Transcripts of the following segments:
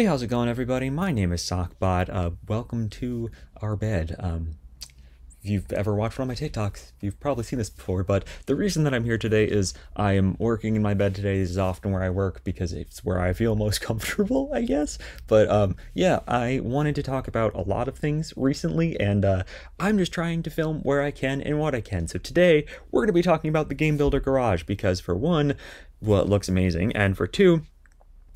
Hey, how's it going, everybody? My name is Sockbot. Uh, welcome to our bed. Um, if you've ever watched one of my TikToks, you've probably seen this before, but the reason that I'm here today is I am working in my bed today. This is often where I work because it's where I feel most comfortable, I guess. But um, yeah, I wanted to talk about a lot of things recently, and uh, I'm just trying to film where I can and what I can. So today, we're going to be talking about the Game Builder Garage because, for one, well, it looks amazing, and for two,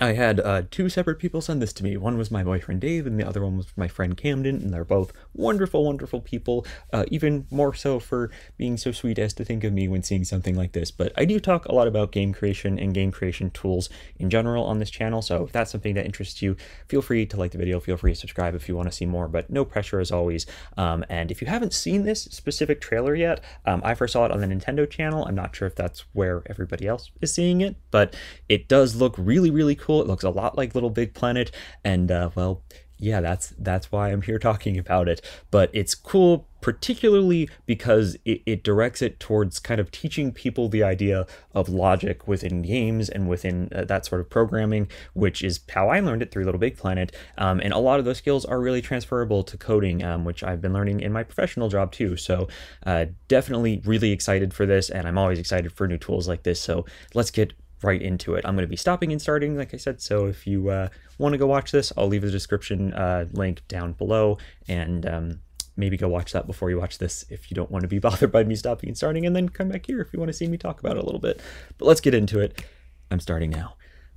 I had uh, two separate people send this to me. One was my boyfriend Dave, and the other one was my friend Camden, and they're both wonderful, wonderful people. Uh, even more so for being so sweet as to think of me when seeing something like this. But I do talk a lot about game creation and game creation tools in general on this channel, so if that's something that interests you, feel free to like the video, feel free to subscribe if you want to see more, but no pressure as always. Um, and if you haven't seen this specific trailer yet, um, I first saw it on the Nintendo channel. I'm not sure if that's where everybody else is seeing it, but it does look really, really cool. It looks a lot like Little Big Planet, and uh, well, yeah, that's that's why I'm here talking about it. But it's cool, particularly because it, it, directs it towards kind of teaching people the idea of logic within games and within uh, that sort of programming, which is how I learned it through Little Big Planet. Um, and a lot of those skills are really transferable to coding, um, which I've been learning in my professional job too. So uh, definitely really excited for this, and I'm always excited for new tools like this. So let's get right into it. I'm going to be stopping and starting, like I said, so if you uh, want to go watch this, I'll leave the description uh, link down below, and um, maybe go watch that before you watch this if you don't want to be bothered by me stopping and starting, and then come back here if you want to see me talk about it a little bit. But let's get into it. I'm starting now.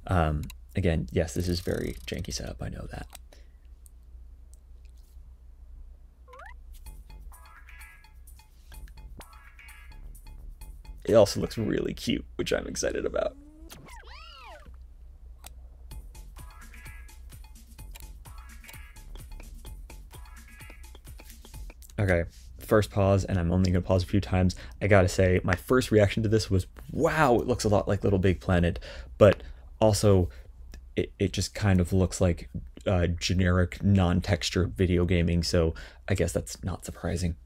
Um, again, yes, this is very janky setup, I know that. It also looks really cute, which I'm excited about. Okay, first pause, and I'm only going to pause a few times. I gotta say, my first reaction to this was, wow, it looks a lot like Little Big Planet, but also it, it just kind of looks like uh, generic non-texture video gaming, so I guess that's not surprising.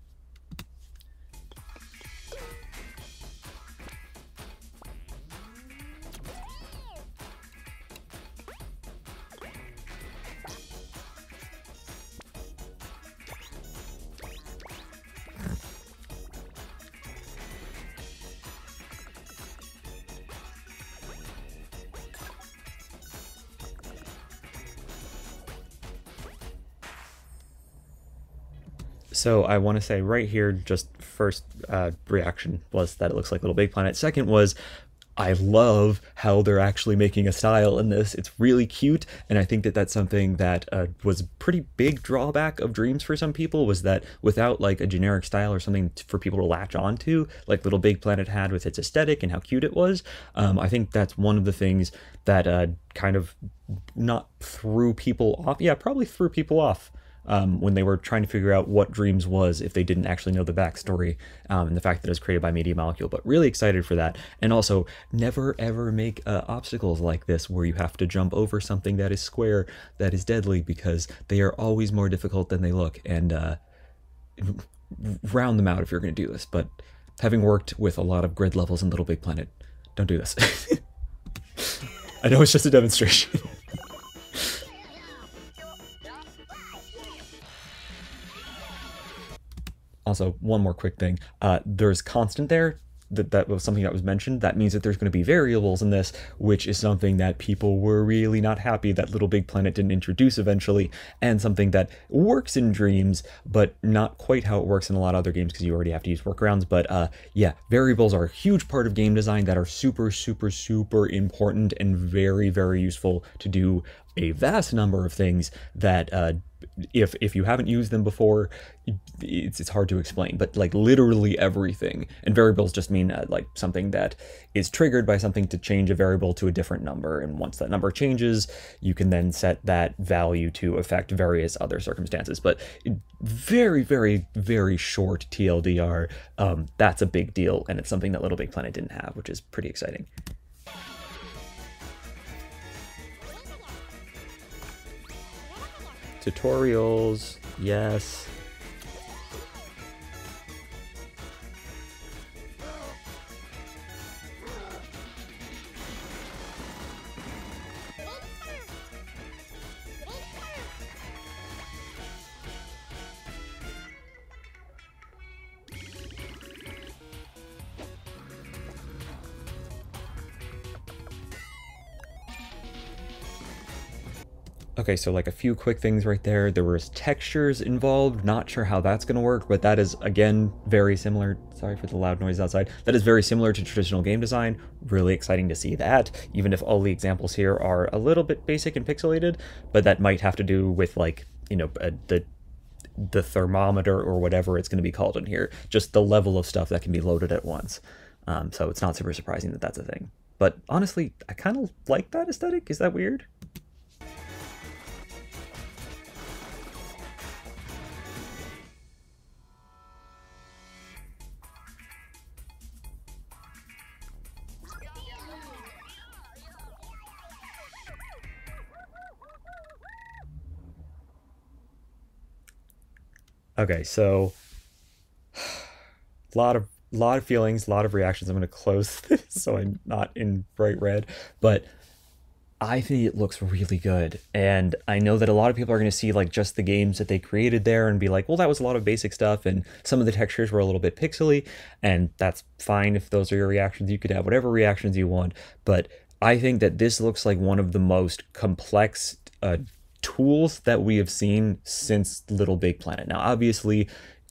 So I want to say right here, just first uh, reaction was that it looks like Little Big Planet. Second was I love how they're actually making a style in this. It's really cute, and I think that that's something that uh, was a pretty big drawback of Dreams for some people was that without like a generic style or something for people to latch onto, like Little Big Planet had with its aesthetic and how cute it was, um, I think that's one of the things that uh, kind of not threw people off. Yeah, probably threw people off um, when they were trying to figure out what Dreams was if they didn't actually know the backstory um, and the fact that it was created by Media Molecule. But really excited for that. And also, never ever make uh, obstacles like this where you have to jump over something that is square that is deadly because they are always more difficult than they look. And uh, round them out if you're going to do this. But having worked with a lot of grid levels in Little Big Planet, don't do this. I know it's just a demonstration. Also, one more quick thing. Uh, there's constant there. That, that was something that was mentioned. That means that there's going to be variables in this, which is something that people were really not happy that Little Big Planet didn't introduce eventually, and something that works in Dreams, but not quite how it works in a lot of other games because you already have to use workarounds. But uh, yeah, variables are a huge part of game design that are super, super, super important and very, very useful to do a vast number of things that uh, if if you haven't used them before it's it's hard to explain but like literally everything and variables just mean uh, like something that is triggered by something to change a variable to a different number and once that number changes you can then set that value to affect various other circumstances but very very very short tldr um, that's a big deal and it's something that little big planet didn't have which is pretty exciting Tutorials, yes. Okay, so like a few quick things right there. There was textures involved. Not sure how that's going to work, but that is again very similar. Sorry for the loud noise outside. That is very similar to traditional game design. Really exciting to see that, even if all the examples here are a little bit basic and pixelated, but that might have to do with like, you know, uh, the the thermometer or whatever it's going to be called in here, just the level of stuff that can be loaded at once. Um, so it's not super surprising that that's a thing. But honestly, I kind of like that aesthetic. Is that weird? Okay, so a lot of a lot of feelings, a lot of reactions. I'm going to close this so I'm not in bright red, but I think it looks really good. And I know that a lot of people are going to see like just the games that they created there and be like, well, that was a lot of basic stuff. And some of the textures were a little bit pixely. And that's fine if those are your reactions. You could have whatever reactions you want. But I think that this looks like one of the most complex uh, tools that we have seen since Little Big Planet. Now, obviously,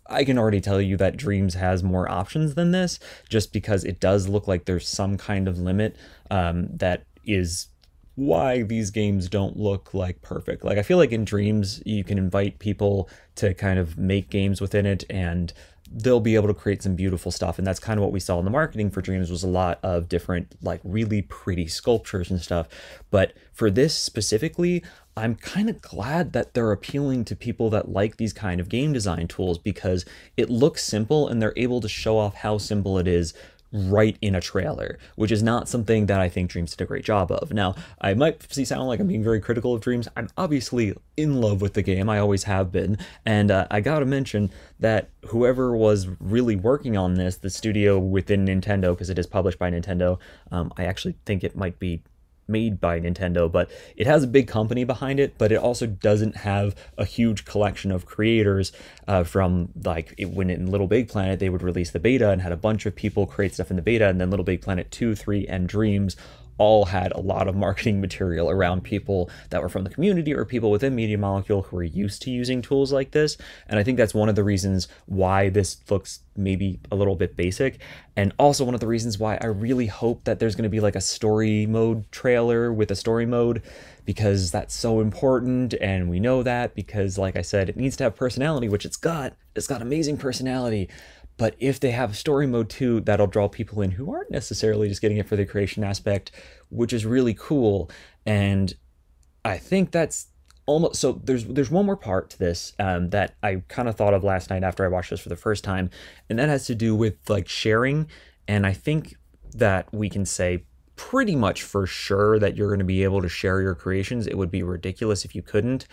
I can already tell you that Dreams has more options than this, just because it does look like there's some kind of limit um, that is why these games don't look like perfect. Like I feel like in Dreams you can invite people to kind of make games within it and they'll be able to create some beautiful stuff and that's kind of what we saw in the marketing for dreams was a lot of different like really pretty sculptures and stuff but for this specifically i'm kind of glad that they're appealing to people that like these kind of game design tools because it looks simple and they're able to show off how simple it is right in a trailer, which is not something that I think Dreams did a great job of. Now, I might see sound like I'm being very critical of Dreams. I'm obviously in love with the game. I always have been. And uh, I gotta mention that whoever was really working on this, the studio within Nintendo, because it is published by Nintendo, um, I actually think it might be made by Nintendo, but it has a big company behind it, but it also doesn't have a huge collection of creators uh, from like it, when in Little Big Planet, they would release the beta and had a bunch of people create stuff in the beta, and then Little Big Planet 2, 3, and Dreams all had a lot of marketing material around people that were from the community or people within Media Molecule who were used to using tools like this. And I think that's one of the reasons why this looks maybe a little bit basic. And also one of the reasons why I really hope that there's going to be like a story mode trailer with a story mode because that's so important. And we know that because, like I said, it needs to have personality, which it's got. It's got amazing personality. But if they have story mode too, that'll draw people in who aren't necessarily just getting it for the creation aspect, which is really cool. And I think that's almost so. There's there's one more part to this um, that I kind of thought of last night after I watched this for the first time, and that has to do with like sharing. And I think that we can say pretty much for sure that you're going to be able to share your creations. It would be ridiculous if you couldn't.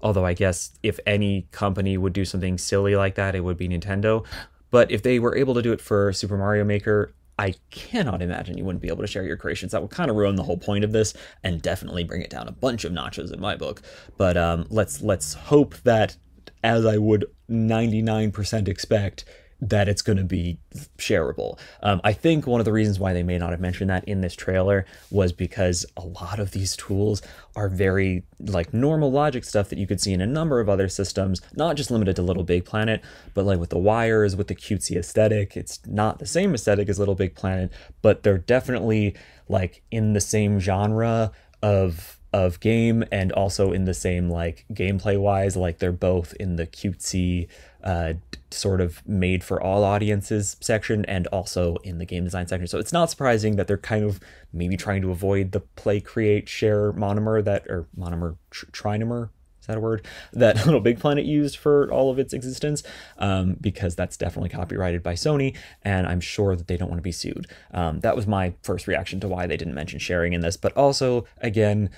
Although I guess if any company would do something silly like that, it would be Nintendo. But if they were able to do it for Super Mario Maker, I cannot imagine you wouldn't be able to share your creations. That would kind of ruin the whole point of this, and definitely bring it down a bunch of notches in my book. But um, let's let's hope that, as I would 99% expect, that it's going to be shareable. Um, I think one of the reasons why they may not have mentioned that in this trailer was because a lot of these tools are very like normal logic stuff that you could see in a number of other systems, not just limited to Little Big Planet, but like with the wires, with the cutesy aesthetic. It's not the same aesthetic as Little Big Planet, but they're definitely like in the same genre of of game and also in the same like gameplay wise like they're both in the cutesy uh, sort of made for all audiences section and also in the game design section. So it's not surprising that they're kind of maybe trying to avoid the play create share monomer that or monomer tr- trinomer is that a word? That little big planet used for all of its existence um, because that's definitely copyrighted by sony and i'm sure that they don't want to be sued. Um, that was my first reaction to why they didn't mention sharing in this but also again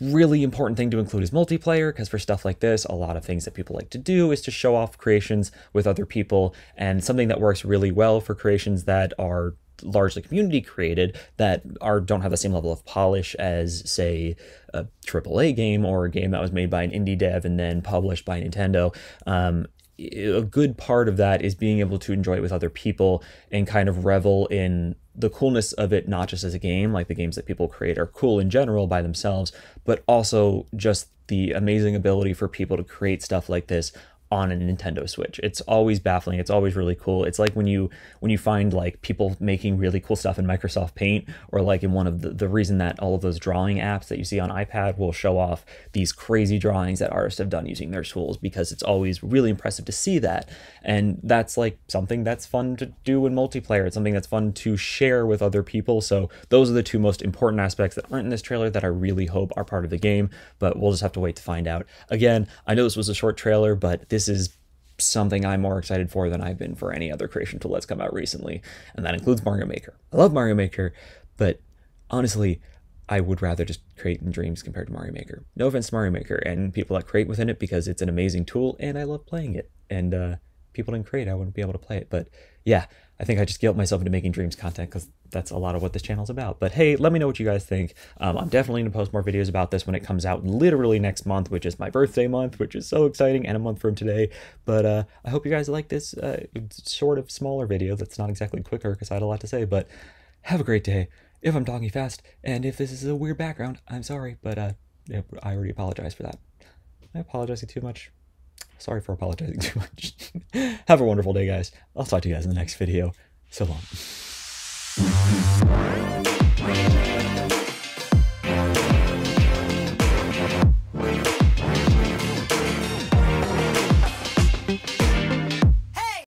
really important thing to include is multiplayer because for stuff like this a lot of things that people like to do is to show off creations with other people. And something that works really well for creations that are largely community created that are don't have the same level of polish as say a AAA game or a game that was made by an indie dev and then published by Nintendo um, a good part of that is being able to enjoy it with other people and kind of revel in the coolness of it, not just as a game, like the games that people create are cool in general by themselves, but also just the amazing ability for people to create stuff like this on a Nintendo Switch. It's always baffling. It's always really cool. It's like when you when you find like people making really cool stuff in Microsoft Paint or like in one of the the reason that all of those drawing apps that you see on iPad will show off these crazy drawings that artists have done using their tools because it's always really impressive to see that. And that's like something that's fun to do in multiplayer. It's something that's fun to share with other people. So those are the two most important aspects that aren't in this trailer that I really hope are part of the game, but we'll just have to wait to find out. Again, I know this was a short trailer, but this is something I'm more excited for than I've been for any other creation tool that's come out recently, and that includes Mario Maker. I love Mario Maker, but honestly, I would rather just create in Dreams compared to Mario Maker. No offense to Mario Maker and people that create within it because it's an amazing tool and I love playing it. And uh, people didn't create, I wouldn't be able to play it. But yeah, I think I just guilt myself into making dreams content because that's a lot of what this channel is about. But hey, let me know what you guys think. Um, I'm definitely going to post more videos about this when it comes out literally next month, which is my birthday month, which is so exciting, and a month from today. But uh, I hope you guys like this uh, sort of smaller video that's not exactly quicker because I had a lot to say. But have a great day. If I'm talking fast, and if this is a weird background, I'm sorry, but uh, I already apologize for that. I apologizing too much. Sorry for apologizing too much. Have a wonderful day, guys. I'll talk to you guys in the next video. So long.